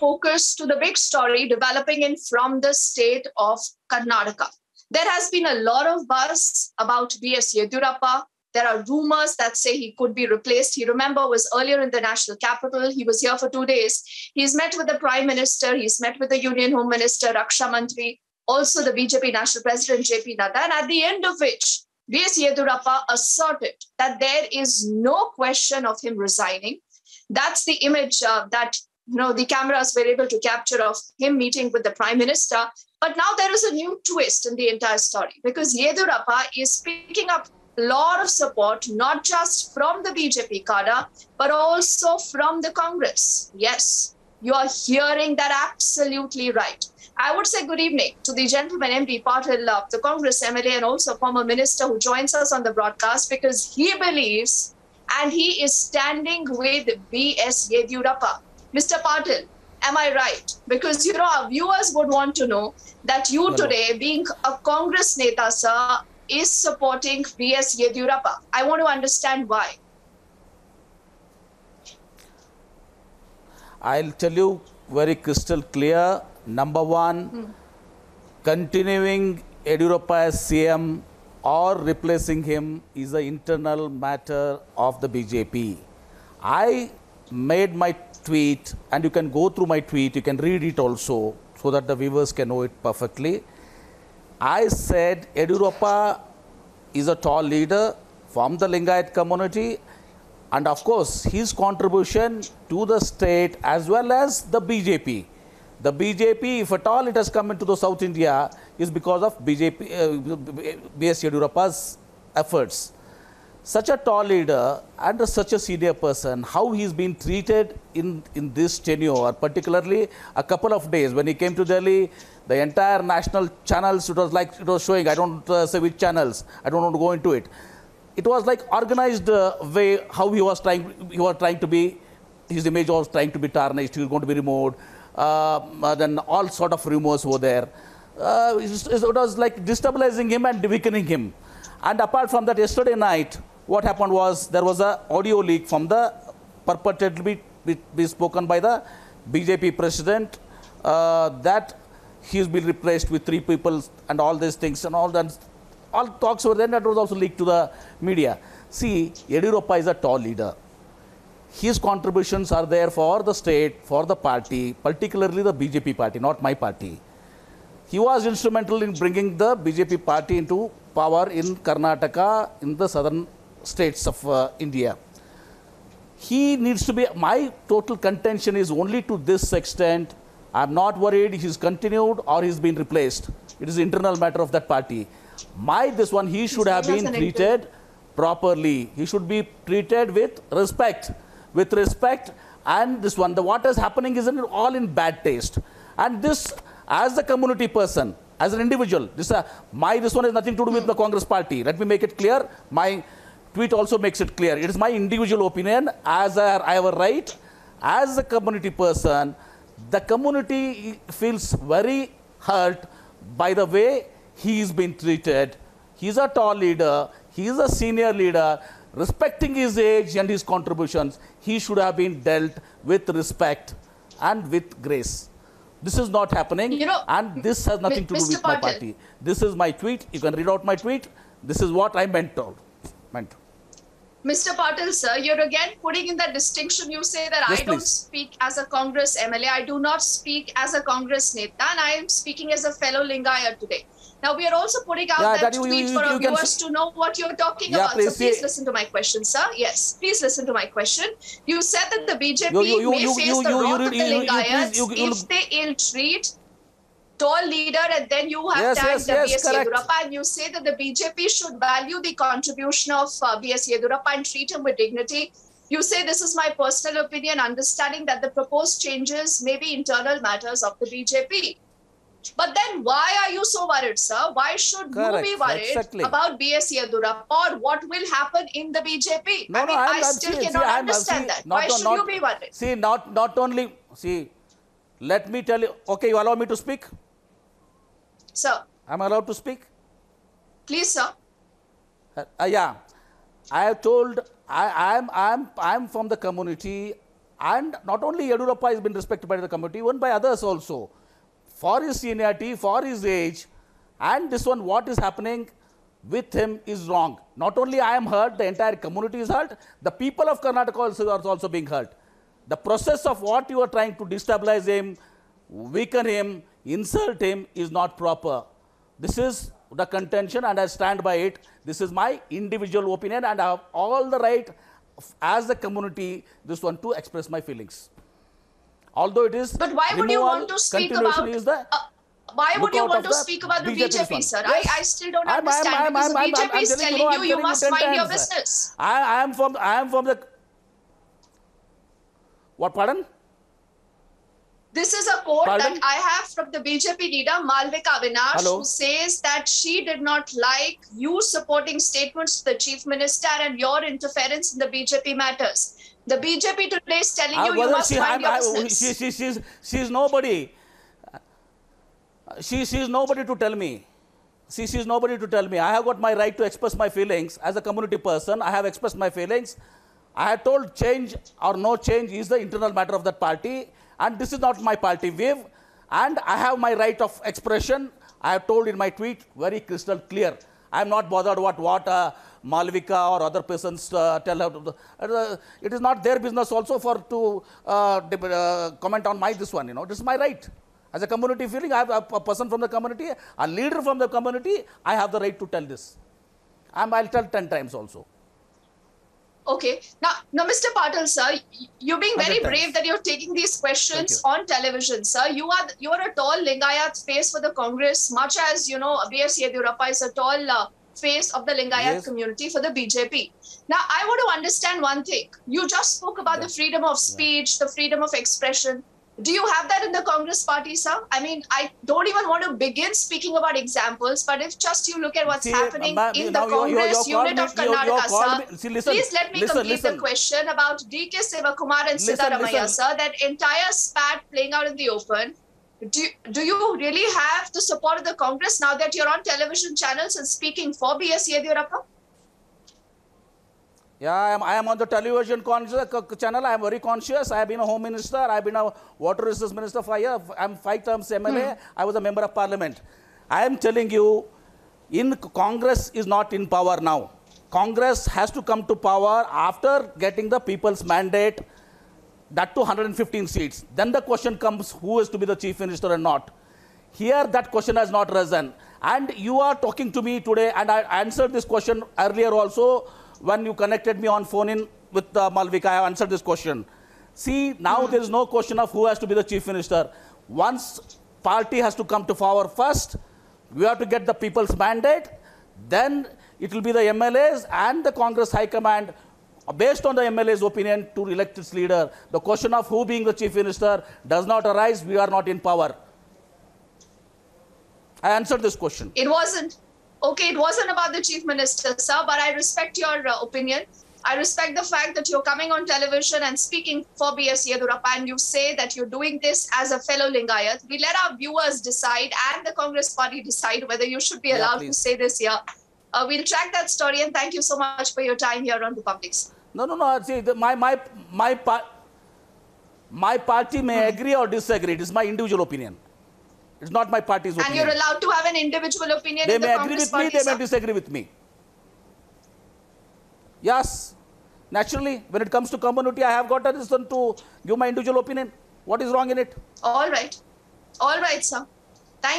focus to the big story developing in from the state of Karnataka. There has been a lot of buzz about B.S. Yediyurappa. There are rumors that say he could be replaced. He remember was earlier in the national capital. He was here for two days. He's met with the prime minister. He's met with the union home minister, Raksha Mantri, also the BJP national president, JP Nadda. And at the end of which, B.S. Yediyurappa asserted that there is no question of him resigning. That's the image uh, that you know the cameras were able to capture of him meeting with the prime minister. But now there is a new twist in the entire story because Yediyurappa is picking up a lot of support, not just from the BJP cadre, but also from the Congress. Yes, you are hearing that absolutely right. I would say good evening to the gentleman MB Patil, uh, the Congress MLA and also former minister who joins us on the broadcast because he believes and he is standing with B.S. Yediyurappa. Mr. Patil, am I right? Because you know our viewers would want to know that you today, being a Congress neta, sir, is supporting B.S. Yediyurappa. I want to understand why. I'll tell you very crystal clear. Number one, hmm. continuing Yediyurappa as CM or replacing him is an internal matter of the BJP. I made my tweet, and you can go through my tweet, you can read it also, so that the viewers can know it perfectly. I said Yediyurappa is a tall leader from the Lingayat community and of course his contribution to the state as well as the BJP. The BJP, if at all it has come into the South India, is because of BJP, uh, B.S. Yediyurappa's efforts. Such a tall leader and such a senior person, how he's been treated in, in this tenure, particularly a couple of days when he came to Delhi, the entire national channels, it was like it was showing, I don't uh, say which channels, I don't want to go into it. It was like organized uh, way how he was trying, he was trying to be, his image was trying to be tarnished, he was going to be removed. Uh, then all sort of rumors were there. Uh, it was like destabilizing him and weakening him. And apart from that, yesterday night, what happened was there was a audio leak from the purported be, be, be spoken by the BJP president uh, that he's been replaced with three people and all these things and all that. All talks were then that was also leaked to the media. See, Yediyurappa is a tall leader his contributions are there for the state, for the party, particularly the BJP party, not my party. He was instrumental in bringing the BJP party into power in Karnataka, in the southern states of uh, India. He needs to be, my total contention is only to this extent. I'm not worried he's continued or he's been replaced. It is internal matter of that party. My, this one, he should have been treated properly. He should be treated with respect. With respect, and this one, the what is happening is all in bad taste. And this, as a community person, as an individual, this uh, my this one has nothing to do with the Congress party. Let me make it clear. My tweet also makes it clear. It is my individual opinion. As a, I have a right, as a community person, the community feels very hurt by the way he is being treated. He is a tall leader. He is a senior leader. Respecting his age and his contributions, he should have been dealt with respect and with grace. This is not happening, You know, and this has nothing to do Mr. with my party. This is my tweet. You can read out my tweet. This is what I meant. Meant. Mr. Patil, sir, you're again putting in that distinction. You say that Yes, I don't please. speak as a Congress MLA. I do not speak as a Congress neta, and I am speaking as a fellow Lingayat today. Now, we are also putting out Yeah, that, that you- tweet you- for you our viewers to know what you're talking Yeah, about. please, so please listen to my question, sir. Yes, please listen to my question. You said that the BJP may face the wrath you- of the Lingayats if they ill-treat tall leader and then you have Yes, tagged yes, the yes, BS. Yediyurappa and you say that the BJP should value the contribution of uh, BS Yediyurappa and treat him with dignity. You say this is my personal opinion, understanding that the proposed changes may be internal matters of the BJP. But then why are you so worried, sir? Why should Correct, you be worried exactly. about BS Yediyurappa or what will happen in the BJP? No, I mean, no, I'm, I still cannot see, understand that. Why not, should not, you be worried? See, not, not only, see, let me tell you, okay, you allow me to speak? Sir, I'm allowed to speak? please, sir. Uh, uh, yeah, I have told, I, I'm, I'm, I'm from the community. And not only Yediyurappa has been respected by the community, even by others also. For his seniority, for his age, and this one, what is happening with him is wrong. Not only I am hurt, the entire community is hurt, the people of Karnataka also are also being hurt. The process of what you are trying to destabilize him, weaken him, insult him is not proper. This is the contention and I stand by it. This is my individual opinion and I have all the right as a community this one to express my feelings. Although it is But why would you want to speak about? is the uh, why would you want to the speak about the BJP BJP, sir? Yes. I, I still don't I'm- understand I'm- because I'm- the I'm- BJP is telling you you telling must 10 mind your business. I, I am from I am from the what pardon? This is a quote Pardon? that I have from the BJP leader Malvika Avinash, Hello? who says that she did not like you supporting statements to the chief minister and your interference in the BJP matters. The BJP today is telling I- you you must she, mind I'm- your I- she, she, she's, she's nobody. She, she's nobody to tell me. She, she's nobody to tell me. I have got my right to express my feelings. As a community person, I have expressed my feelings. I have told change or no change is the internal matter of that party. And this is not my party wave. And I have my right of expression. I have told in my tweet very crystal clear. I am not bothered what what uh, Malvika or other persons uh, tell her. Uh, it is not their business also for to uh, uh, comment on my this one. You know, this is my right. As a community feeling, I have a, a person from the community, a leader from the community. I have the right to tell this. I'm, I'll tell ten times also. Okay. Now, now, Mr. Patil, sir, you're being very brave times. that you're taking these questions on television, sir. You are you are a tall Lingayat face for the Congress, much as you know B.S. Yediyurappa is a tall uh, face of the Lingayat Yes. community for the BJP. Now, I want to understand one thing. You just spoke about the freedom of speech, the freedom of expression. Do you have that in the Congress party, sir? I mean, I don't even want to begin speaking about examples, but if just you look at what's See, happening ma'am, in the Congress unit me- of Karnataka, called sir, see, listen, please let me listen, complete listen. the question about DK Shivakumar and Listen, Siddaramaiah, sir. That entire spat playing out in the open. Do, do you really have the support of the Congress now that you're on television channels and speaking for BS Yediyurappa? Yeah, I am, I am on the television uh, channel. I am very conscious. I have been a home minister. I have been a water resource minister for a year. I am five terms MLA. Hmm. I was a member of parliament. I am telling you, in Congress is not in power now. Congress has to come to power after getting the people's mandate, that to 115 seats. Then the question comes, who is to be the chief minister and not. Here, that question has not risen. And you are talking to me today, and I answered this question earlier also when you connected me on phone in with uh, Malvika. I answered this question. See, now there is no question of who has to be the chief minister. Once party has to come to power first, we have to get the people's mandate. Then it will be the MLAs and the Congress High Command, uh, based on the MLA's opinion, to elect its leader. The question of who being the chief minister does not arise. We are not in power. I answered this question. It wasn't. Okay, it wasn't about the chief minister, sir, but I respect your uh, opinion. I respect the fact that you're coming on television and speaking for BS Yediyurappa and you say that you're doing this as a fellow Lingayat. We let our viewers decide and the Congress party decide whether you should be Yeah, allowed to say this here. Uh, we'll track that story and thank you so much for your time here on Republics. No, no, no. See, the, my, my, my, pa- my party may agree or disagree. It is my individual opinion. It's not my party's And opinion. And you're allowed to have an individual opinion they in the may agree Congress with me, they may disagree with me. Yes, naturally, when it comes to community, I have got a reason to give my individual opinion. What is wrong in it? All right. All right, sir. Thank you.